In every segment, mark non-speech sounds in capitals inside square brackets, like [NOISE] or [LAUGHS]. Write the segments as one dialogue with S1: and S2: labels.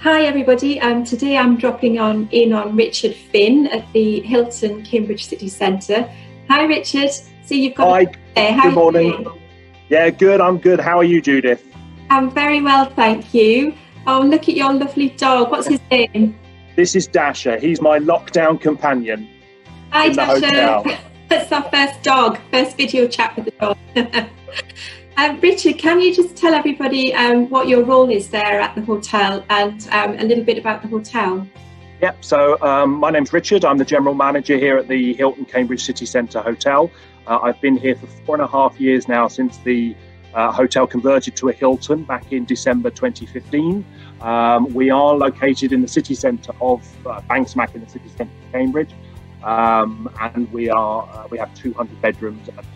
S1: Hi everybody. Um, today I'm dropping on in on Richard Finn at the Hilton Cambridge City Centre. Hi Richard. So you've got.
S2: Hi. There. Good morning. Yeah, good. I'm good. How are you, Judith?
S1: I'm very well, thank you. Oh, look at your lovely dog. What's his name?
S2: This is Dasher. He's my lockdown companion.
S1: Hi, Dasher. [LAUGHS] That's our first dog, first video chat with the dog. [LAUGHS] um, Richard, can you just tell everybody um, what your role is there at the hotel and um, a little bit about the hotel?
S2: Yep, so um, my name's Richard. I'm the general manager here at the Hilton Cambridge City Centre Hotel. Uh, I've been here for four and a half years now since the uh, hotel converted to a Hilton back in December 2015. Um, we are located in the city centre of uh, Banksmack in the city centre of Cambridge, um, and we are uh, we have 200 bedrooms and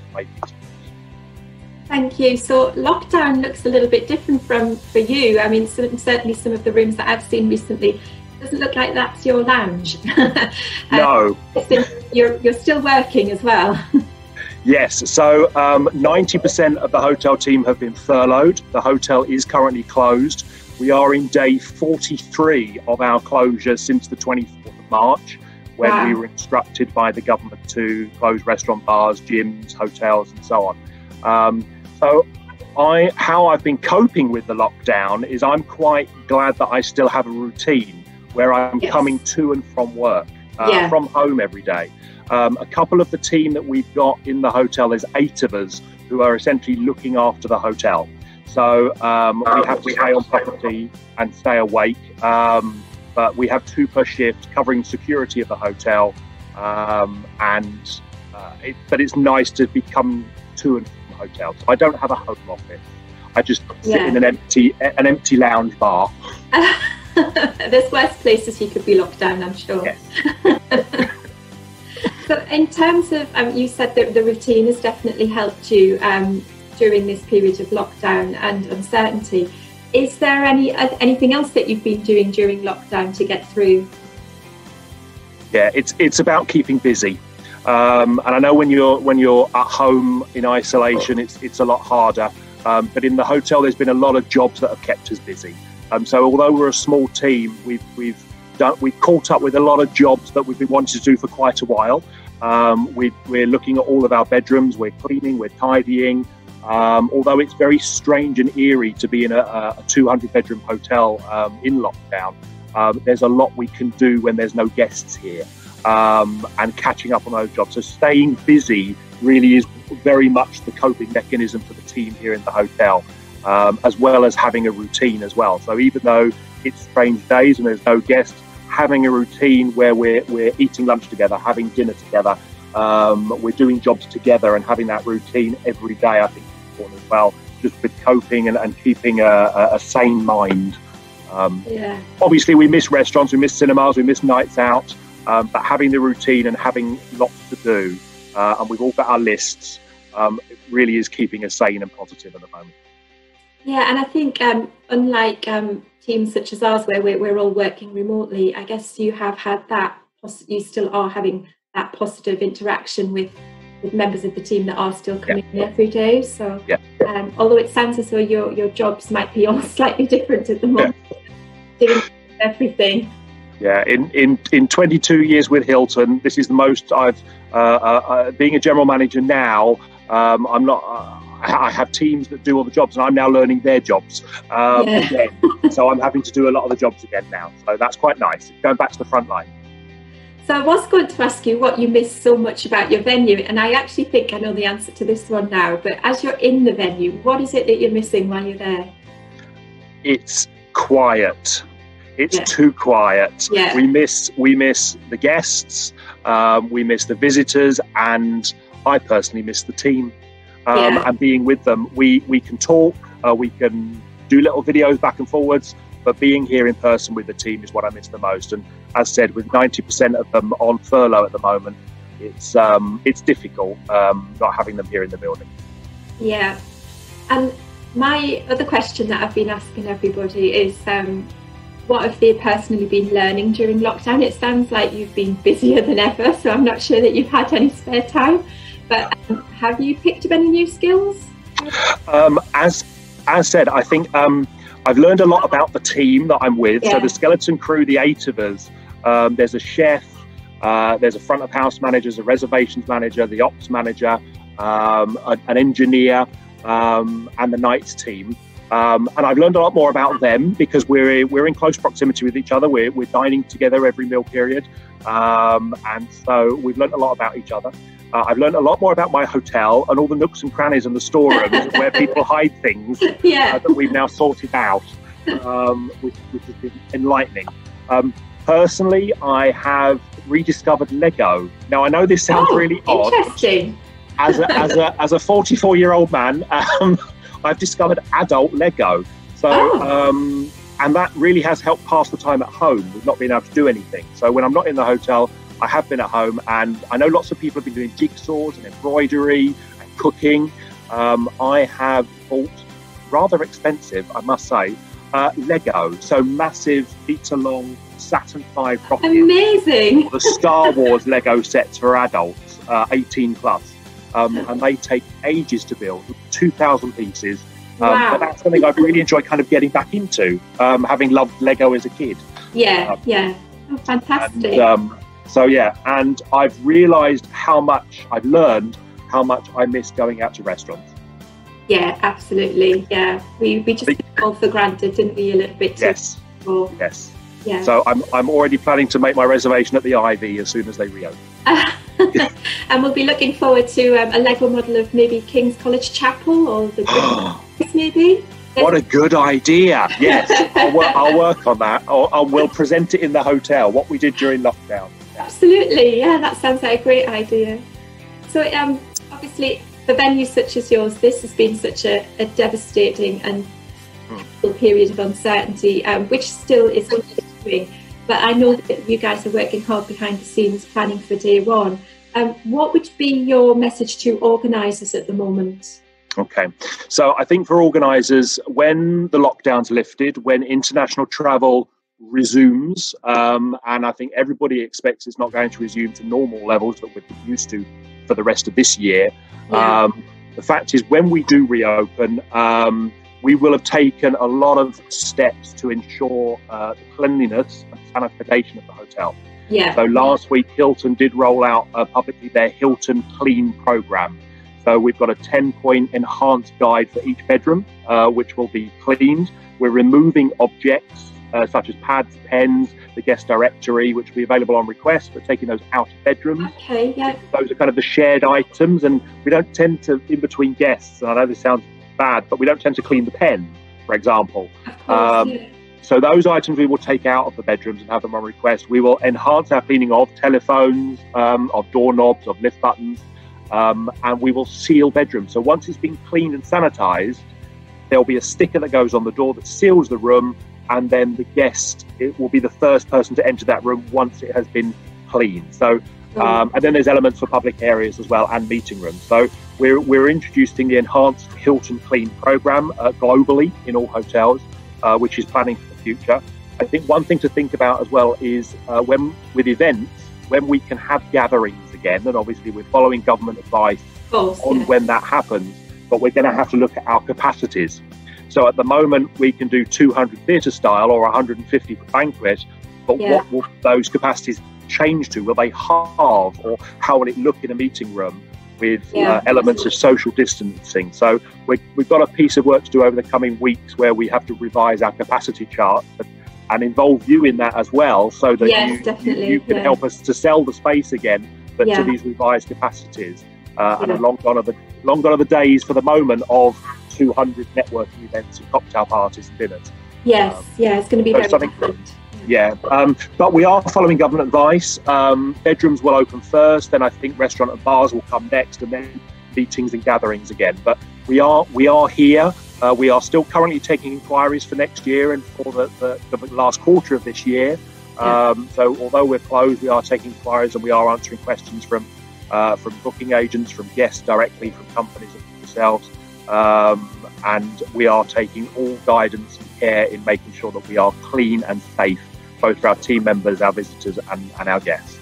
S1: Thank you. So lockdown looks a little bit different from for you. I mean, certainly some of the rooms that I've seen recently doesn't look like that's your lounge. [LAUGHS]
S2: no,
S1: you're you're still working as well. [LAUGHS]
S2: Yes, so um, 90% of the hotel team have been furloughed. The hotel is currently closed. We are in day 43 of our closure since the 24th of March, when wow. we were instructed by the government to close restaurant, bars, gyms, hotels, and so on. Um, so, I, how I've been coping with the lockdown is I'm quite glad that I still have a routine where I'm yes. coming to and from work, uh, yeah. from home every day. Um, a couple of the team that we've got in the hotel, there's eight of us who are essentially looking after the hotel. So um, we have to stay on property and stay awake. Um, but we have two per shift covering security of the hotel. Um, and uh, it, but it's nice to become to and from the hotel. So I don't have a home office. I just sit yeah. in an empty an empty lounge bar. [LAUGHS]
S1: There's worse places you could be locked down, I'm sure. Yes. [LAUGHS] So, in terms of, um, you said that the routine has definitely helped you um, during this period of lockdown and uncertainty. Is there any uh, anything else that you've been doing during lockdown to get through?
S2: Yeah, it's it's about keeping busy. Um, and I know when you're when you're at home in isolation, it's it's a lot harder. Um, but in the hotel, there's been a lot of jobs that have kept us busy. Um, so although we're a small team, we've we've done we've caught up with a lot of jobs that we've been wanting to do for quite a while. Um, we, are looking at all of our bedrooms, we're cleaning, we're tidying. Um, although it's very strange and eerie to be in a, a 200 bedroom hotel um, in lockdown, um, there's a lot we can do when there's no guests here um, and catching up on those jobs. So staying busy really is very much the coping mechanism for the team here in the hotel, um, as well as having a routine as well. So even though it's strange days and there's no guests, having a routine where we're, we're eating lunch together, having dinner together, um, we're doing jobs together and having that routine every day, I think is important as well, just with coping and, and keeping a, a, sane mind. Um, yeah. Obviously, we miss restaurants, we miss cinemas, we miss nights out, um, but having the routine and having lots to do, uh, and we've all got our lists, um, it really is keeping us sane and positive at the moment.
S1: Yeah, and I think um, unlike um, teams such as ours, where we're, we're all working remotely, I guess you have had that. You still are having that positive interaction with with members of the team that are still coming yeah. in every day. So, yeah. um, although it sounds as though your your jobs might be [LAUGHS] all slightly different at the moment, yeah. doing everything.
S2: Yeah, in, in, in 22 years with Hilton, this is the most I've, uh, uh, uh, being a general manager now, um, I'm not, uh, I have teams that do all the jobs, and I'm now learning their jobs um, yeah. again. [LAUGHS] so I'm having to do a lot of the jobs again now. So that's quite nice. Going back to the front line.
S1: So I was going to ask you what you miss so much about your venue, and I actually think I know the answer to this one now. But as you're in the venue, what is it that you're missing while you're there?
S2: It's quiet. It's yeah. too quiet. Yeah. We miss we miss the guests, um, we miss the visitors, and I personally miss the team um, yeah. and being with them. We we can talk, uh, we can do little videos back and forwards, but being here in person with the team is what I miss the most. And as said, with ninety percent of them on furlough at the moment, it's um, it's difficult um, not having them here in the building.
S1: Yeah, and my other question that I've been asking everybody is. Um, what have they personally been learning during lockdown? It sounds like you've been busier than ever, so I'm not sure that you've had any spare time. But um, have you picked up any new skills?
S2: Um, as as said, I think um, I've learned a lot about the team that I'm with.
S1: Yeah.
S2: So the skeleton crew, the eight of us, um, there's a chef, uh, there's a front of house manager, there's a reservations manager, the ops manager, um, a, an engineer, um, and the nights team. Um, and I've learned a lot more about them because we're we're in close proximity with each other. We're, we're dining together every meal period, um, and so we've learned a lot about each other. Uh, I've learned a lot more about my hotel and all the nooks and crannies and the storerooms [LAUGHS] where people hide things uh, that we've now sorted out, um, which, which has been enlightening. Um, personally, I have rediscovered Lego. Now I know this sounds
S1: Oh,
S2: really odd
S1: Interesting.
S2: as a, as a, as a 44 year old man, um, I've discovered adult Lego. So,
S1: Oh.
S2: um, and that really has helped pass the time at home with not being able to do anything. So, when I'm not in the hotel, I have been at home, and I know lots of people have been doing jigsaws and embroidery and cooking. Um, I have bought rather expensive, I must say, uh, Lego. So, massive, feet long Saturn V rockets
S1: Amazing.
S2: the Star Wars Lego sets for adults, uh, 18 plus, um, and they take ages to build, 2,000 pieces. Um,
S1: Wow.
S2: But that's something I've really enjoyed kind of getting back into, um, having loved Lego as a kid.
S1: Yeah, yeah. Oh, fantastic.
S2: And, um, so yeah, and I've realised how much I've learned how much I miss going out to restaurants.
S1: yeah, absolutely. Yeah. We, we just
S2: Big-
S1: took it all for granted, didn't we, a little bit too
S2: Yes,
S1: before.
S2: yes.
S1: Yeah.
S2: So I'm I'm already planning to make my reservation at the Ivy as soon as they reopen. [LAUGHS] [LAUGHS]
S1: and we'll be looking forward to um, a Lego model of maybe King's College Chapel or the [GASPS] maybe.
S2: What a good idea! Yes, [LAUGHS] I'll, work, I'll work on that. I will present it in the hotel. What we did during lockdown.
S1: Absolutely, yeah, that sounds like a great idea. So, um, obviously, for venues such as yours, this has been such a, a devastating and
S2: Hmm.
S1: period of uncertainty, um, which still is continuing. But I know that you guys are working hard behind the scenes planning for day one. Um, what would be your message to organisers at the moment?
S2: Okay, so I think for organisers, when the lockdown's lifted, when international travel resumes, um, and I think everybody expects it's not going to resume to normal levels that we're used to for the rest of this year.
S1: Yeah.
S2: Um, the fact is, when we do reopen, um, we will have taken a lot of steps to ensure uh, the cleanliness and sanitation of the hotel.
S1: Yeah,
S2: So last week, Hilton did roll out uh, publicly their Hilton Clean program. So we've got a 10 point enhanced guide for each bedroom, uh, which will be cleaned. We're removing objects uh, such as pads, pens, the guest directory, which will be available on request, but taking those out of bedrooms.
S1: okay, yeah,
S2: Those are kind of the shared items, and we don't tend to, in between guests, and I know this sounds bad, but we don't tend to clean the pen, for example.
S1: of course,
S2: Um,
S1: yeah.
S2: So those items we will take out of the bedrooms and have them on request. We will enhance our cleaning of telephones, um, of doorknobs, of lift buttons, um, and we will seal bedrooms. So once it's been cleaned and sanitized, there'll be a sticker that goes on the door that seals the room, and then the guest it will be the first person to enter that room once it has been cleaned. So um, and then there's elements for public areas as well and meeting rooms. So we're, we're introducing the enhanced Hilton Clean program uh, globally in all hotels, uh, which is planning future. I think one thing to think about as well is uh, when with events, when we can have gatherings again, and obviously we're following government advice
S1: course,
S2: on
S1: yeah.
S2: when that happens, but we're going to have to look at our capacities. So at the moment, we can do 200 theatre style or 150 for banquet, but
S1: Yeah.
S2: what will those capacities change to? Will they halve, or how will it look in a meeting room with
S1: Yeah.
S2: uh, elements of social distancing? So we we've got a piece of work to do over the coming weeks where we have to revise our capacity chart and, and involve you in that as well, so that
S1: Yes,
S2: you, you,
S1: definitely,
S2: you can
S1: yeah.
S2: help us to sell the space again, but
S1: Yeah.
S2: to these revised capacities. Uh, and a long gone are the long gone are the days for the moment of 200 networking events and cocktail parties and dinners.
S1: Yes, yeah, it's going to be
S2: so
S1: very different.
S2: Yeah, um, but we are following government advice. Um, bedrooms will open first, then I think restaurant and bars will come next, and then meetings and gatherings again. But we are we are here. Uh, we are still currently taking inquiries for next year and for the, the, the last quarter of this year.
S1: Yeah.
S2: Um, so although we're closed, we are taking inquiries and we are answering questions from uh, from booking agents, from guests directly, from companies themselves. Um, and we are taking all guidance and care in making sure that we are clean and safe, both for our team members, our visitors, and, and our guests.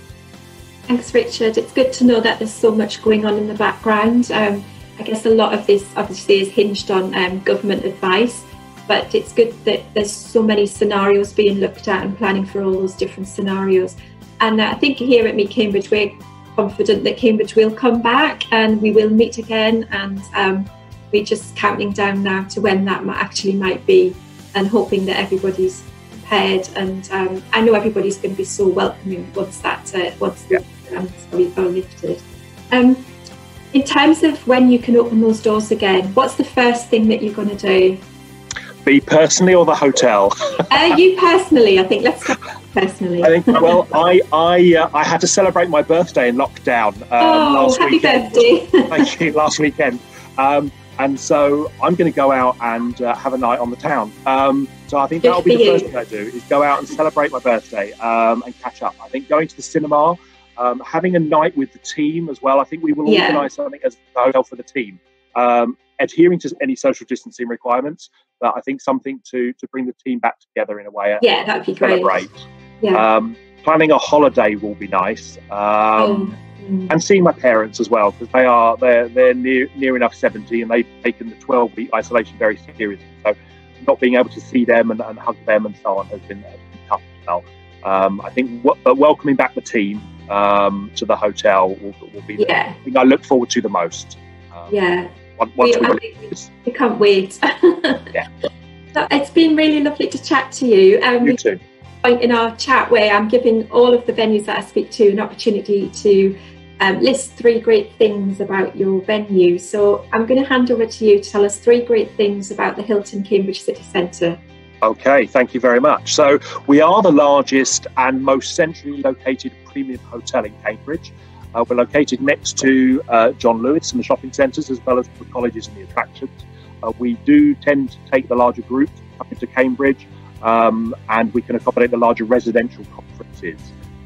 S1: Thanks, Richard. It's good to know that there's so much going on in the background. Um, I guess a lot of this obviously is hinged on um, government advice. but it's good that there's so many scenarios being looked at and planning for all those different scenarios. And I think here at Meet Cambridge, we're confident that Cambridge will come back and we will meet again. And um, we're just counting down now to when that actually might be and hoping that everybody's prepared. And um, I know everybody's going to be so welcoming once that uh, once the um, are lifted. Um, in terms of when you can open those doors again, what's the first thing that you're going to do?
S2: Be personally or the hotel?
S1: uh, you personally, I think. Let's go personally.
S2: I think. Well, I I uh, I had to celebrate my birthday in lockdown. Um,
S1: oh, last happy weekend. birthday!
S2: Thank you. Last weekend. Um, and so I'm going to go out and uh, have a night on the town. Um, so I think that'll be the first thing I do is go out and celebrate my birthday um, and catch up. I think going to the cinema, um, having a night with the team as well. I think we will yeah. organise something as a hotel for the team, um, adhering to any social distancing requirements. But I think something to to bring the team back together in a way.
S1: Yeah, that'd be
S2: celebrate.
S1: great. Yeah. Um,
S2: planning a holiday will be nice. Um, mm. And seeing my parents as well because they are they're they're near near enough seventy and they've taken the twelve week isolation very seriously. So not being able to see them and, and hug them and so on has been, has been tough as well. Um, I think w- welcoming back the team um, to the hotel will, will be yeah. the thing I look forward to the most.
S1: Um, yeah. Once, once we, we, can't wait. [LAUGHS]
S2: yeah.
S1: So it's been really lovely to chat to you.
S2: Um, you too.
S1: In our chat where I'm giving all of the venues that I speak to an opportunity to um, list three great things about your venue. So I'm going to hand over to you to tell us three great things about the Hilton Cambridge City Centre.
S2: Okay, thank you very much. So, we are the largest and most centrally located premium hotel in Cambridge. Uh, we're located next to uh, John Lewis and the shopping centres, as well as the colleges and the attractions. Uh, we do tend to take the larger groups up into Cambridge, um, and we can accommodate the larger residential conferences.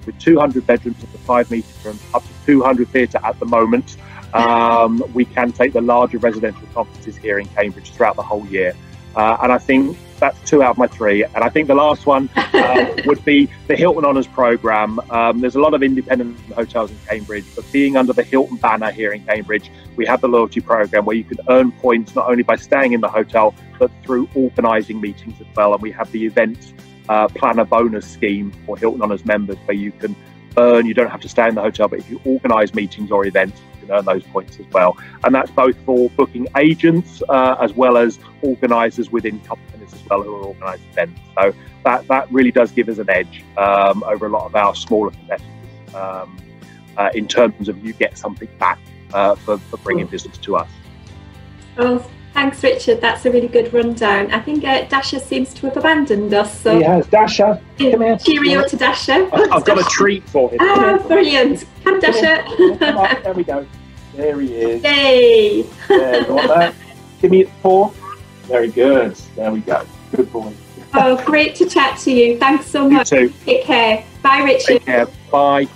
S2: With 200 bedrooms at the five metre room, up to 200 theatre at the moment, um, we can take the larger residential conferences here in Cambridge throughout the whole year. Uh, and I think that's two out of my three. And I think the last one uh, [LAUGHS] would be the Hilton Honours Programme. Um, there's a lot of independent hotels in Cambridge, but being under the Hilton banner here in Cambridge, we have the loyalty program where you can earn points not only by staying in the hotel, but through organising meetings as well. And we have the event uh, planner bonus scheme for Hilton Honours members where you can earn, you don't have to stay in the hotel, but if you organise meetings or events, you can earn those points as well. And that's both for booking agents uh, as well as organisers within companies as well who are organising events. So that, that really does give us an edge um, over a lot of our smaller competitors um, uh, in terms of you get something back uh, for, for bringing business to us.
S1: Well, Thanks, Richard. That's a really good rundown. I think uh, Dasher seems to have abandoned us. So
S3: he has. Dasher, come here.
S1: Cheerio to Dasher.
S2: I've got a treat for him.
S1: Ah, brilliant. Come, Dasher.
S3: Come on, there we go. There he is.
S1: Yay.
S3: There, you want that? Give me four. Very good. There we go. Good boy.
S1: oh, great to chat to you. Thanks so much.
S2: You too.
S1: Take care. Bye, Richard.
S2: Take care. Bye.